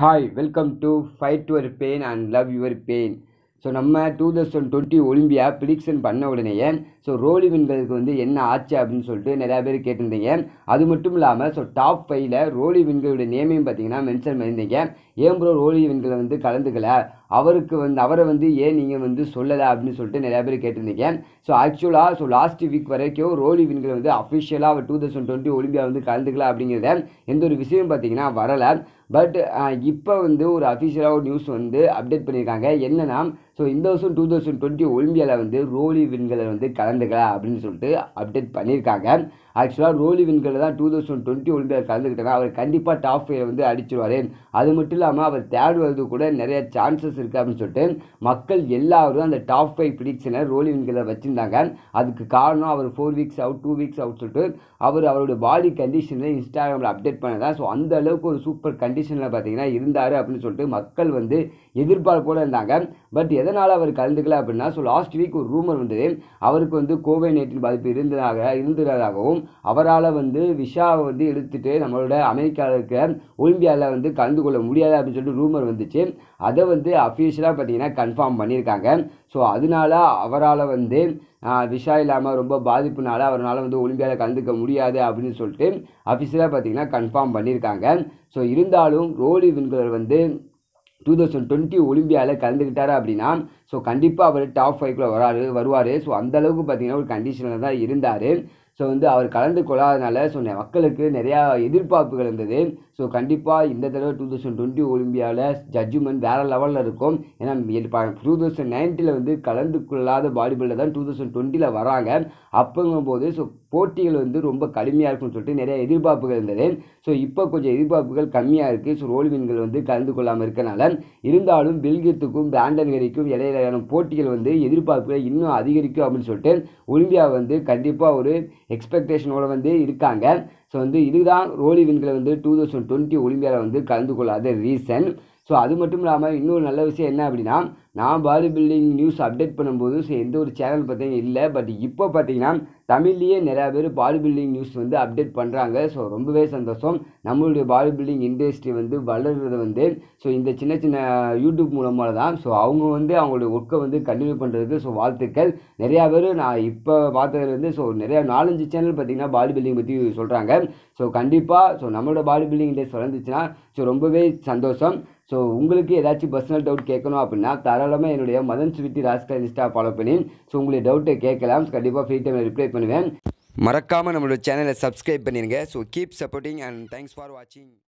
Hi welcome to fight your pain and love your pain so நம்ம two thousand twenty Olympia prediction பண்ண உடனேயே so ரோலி வின்களுக்கு வந்து என்ன ஆச்சு அப்படின்னு சொல்லிட்டு நிறையா பேர் கேட்டிருந்தீங்க. அது மட்டும் இல்லாமல் ஸோ டாப் ஃபைவ்ல ரோலி வின்களுடைய நேமையும் பார்த்தீங்கன்னா மென்ஷன் பண்ணியிருந்தீங்க. ஏன் ப்ரோ ரோலி வின்களை வந்து கலந்துக்கல? அவருக்கு வந்து அவரை வந்து ஏன் நீங்கள் வந்து சொல்லலை அப்படின்னு சொல்லிட்டு நிறையா பேர் கேட்டிருந்தீங்க. ஸோ ஆக்சுவலாக ஸோ லாஸ்ட் வீக் வரைக்கும் ரோலி வின்களை வந்து அஃபிஷியலாக அவர் டூ தௌசண்ட் டுவெண்ட்டி ஒலிம்பியா வந்து கலந்துக்கல அப்படிங்கிறத எந்த ஒரு விஷயம் பார்த்தீங்கன்னா வரலை. பட் இப்போ வந்து ஒரு அஃபிஷியலாக ஒரு நியூஸ் வந்து அப்டேட் பண்ணியிருக்காங்க என்னன்னா ஸோ இந்த வருஷம் டூ தௌசண்ட் டுவெண்ட்டி ஒலிம்பியாவில் வந்து ரோலி விண்கலை வந்து கலந்துக்கல அப்படின்னு சொல்லிட்டு அப்டேட் பண்ணியிருக்காங்க ஆக்சுவலாக ரோலி வின்களை தான் டூ தௌசண்ட் டுவெண்ட்டி ஒலிம்பியாவில் கலந்துக்கிட்டாங்க. அவர் கண்டிப்பாக டாப் ஃபைவ் வந்து அடிச்சிருவார். அது மட்டும் இல்லாமல் அவர் தேர்ட் வரது கூட நிறைய சான்சஸ் இருக்குது அப்படின்னு சொல்லிட்டு மக்கள் எல்லாரும் அந்த டாப் ஃபைவ் ப்ரிடிக்ஷனை ரோலி வின்களை வச்சுருந்தாங்க. அதுக்கு காரணம் அவர் four weeks out two weeks out சொல்லிட்டு அவர் அவருடைய பாடி கண்டிஷனில் இன்ஸ்டாகிராமில் அப்டேட் பண்ணதான் ஸோ அந்த அளவுக்கு ஒரு சூப்பர் கண்டிஷனில் பார்த்தீங்கன்னா இருந்தார் அப்படின்னு சொல்லிட்டு மக்கள் வந்து எதிர்பார்ப்போடு இருந்தாங்க. பட் எதனால் அவர் கலந்துக்கல அப்படின்னா ஸோ லாஸ்ட் வீக் ஒரு ரூமர் வந்தது. அவருக்கு வந்து கோவிட் நைன்டீன் பாதிப்பு இருந்ததாக இருந்ததாகவும் அவரால் வந்து விஷாவை வந்து எடுத்துகிட்டு நம்மளோட அமெரிக்காவில் இருக்க ஒலிம்பியாவில் வந்து கலந்து கொள்ள முடியாது அப்படின்னு சொல்லிட்டு ரூமர் வந்துச்சு. அதை வந்து அஃபீஷியலாக பார்த்தீங்கன்னா கன்ஃபார்ம் பண்ணியிருக்காங்க. ஸோ அதனால அவரால் வந்து விஷா இல்லாமல் ரொம்ப பாதிப்புனால அவரால் வந்து ஒலிம்பியாவில் கலந்துக்க முடியாது அப்படின்னு சொல்லிட்டு அஃபிஷியலாக பார்த்தீங்கன்னா கன்ஃபார்ம் பண்ணியிருக்காங்க ஸோ இருந்தாலும் ரோலி வின்கலர் வந்து டூ தௌசண்ட் டுவெண்ட்டி ஒலிம்பியாவில் கலந்துக்கிட்டாரு அப்படின்னா ஸோ கண்டிப்பாக அவர் டாப் ஃபைவ்க்குள்ளே வராரு வருவார். ஸோ அந்தளவுக்கு பார்த்தீங்கன்னா ஒரு கண்டிஷனில் தான் இருந்தார். ஸோ வந்து அவர் கலந்து கொள்ளாதனால ஸோ மக்களுக்கு நிறையா எதிர்பார்ப்புகள் இருந்தது. ஸோ கண்டிப்பாக இந்த தடவை டூ தௌசண்ட் டுவெண்ட்டி ஒலிம்பியாவில் ஜட்ஜ்மெண்ட் வேறு லெவலில் இருக்கும். ஏன்னா டூ தௌசண்ட் நைன்ட்டியில் வந்து கலந்து கொள்ளாத பாடி பில்டர் தான் டூ தௌசண்ட் டுவெண்ட்டியில் வராங்க. அப்போங்கும்போது ஸோ போட்டிகள் வந்து ரொம்ப கடுமையாக இருக்கும்னு சொல்லிட்டு நிறைய எதிர்பார்ப்புகள் இருந்தது. ஸோ இப்போ கொஞ்சம் எதிர்பார்ப்புகள் கம்மியாக இருக்குது ஸோ ரோல்வின்கள் வந்து கலந்து கொள்ளாமல் இருக்கனால இருந்தாலும் பில்கித்துக்கும் பிராண்டன் ஹெரிக்கும் இடையிலான போட்டிகள் வந்து எதிர்பார்ப்புகள் இன்னும் அதிகரிக்கும் அப்படின்னு சொல்லிட்டு ஒலிம்பியா வந்து கண்டிப்பாக ஒரு எக்ஸ்பெக்டேஷனோட வந்து இருக்காங்க. ஸோ வந்து இதுதான் ரோலி வின்களை வந்து டூ தௌசண்ட் டுவெண்ட்டி ஒலிம்பியாவில் வந்து கலந்து கொள்ளாத ரீசன் ஸோ அது மட்டும் இல்லாமல் இன்னொரு நல்ல விஷயம் என்ன அப்படின்னா நான் பாடி பில்டிங் நியூஸ் அப்டேட் பண்ணும்போது ஸோ எந்த ஒரு சேனல் பார்த்தீங்கன்னா இல்லை. பட் இப்போ பார்த்தீங்கன்னா தமிழ்லேயே நிறையா பேர் பாடி பில்டிங் நியூஸ் வந்து அப்டேட் பண்ணுறாங்க ஸோ ரொம்பவே சந்தோஷம். நம்மளுடைய பாடி பில்டிங் இண்டஸ்ட்ரி வந்து வளர்கிறது வந்து ஸோ இந்த சின்ன சின்ன யூடியூப் மூலமாக தான். ஸோ அவங்க வந்து அவங்களுடைய ஒர்க்கை வந்து கண்டினியூ பண்ணுறதுக்கு ஸோ வாழ்த்துக்கள். நிறையா பேர் நான் இப்போ பார்த்ததுல வந்து ஸோ நிறையா நாலஞ்சு சேனல் பார்த்தீங்கன்னா பாடி பில்டிங் பற்றி சொல்கிறாங்க ஸோ கண்டிப்பாக ஸோ நம்மளோட பாடி பில்டிங் இண்டஸ்ட்ரி வளர்ந்துச்சுன்னா ஸோ ரொம்பவே சந்தோஷம். ஸோ உங்களுக்கு ஏதாச்சும் பர்சனல் டவுட் கேட்கணும் அப்படின்னா தாராளமாக என்னுடைய மதன் ஸ்விட்டி ராஸ்கர் இன்ஸ்டா ஃபாலோ பண்ணி ஸோ உங்களுடைய டவுட்டை கேட்கலாம். கண்டிப்பாக ஃப்ரீ டைமில் ரிப்ளை பண்ணுவேன். மறக்காமல் நம்மளோட சேனலை சப்ஸ்கிரைப் பண்ணிடுங்க so keep supporting and thanks for வாட்சிங்